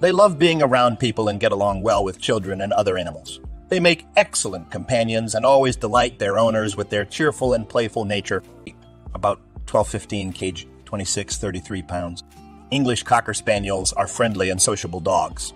They love being around people and get along well with children and other animals. They make excellent companions and always delight their owners with their cheerful and playful nature. About twelve fifteen, cage 26 33 pounds. English Cocker Spaniels are friendly and sociable dogs.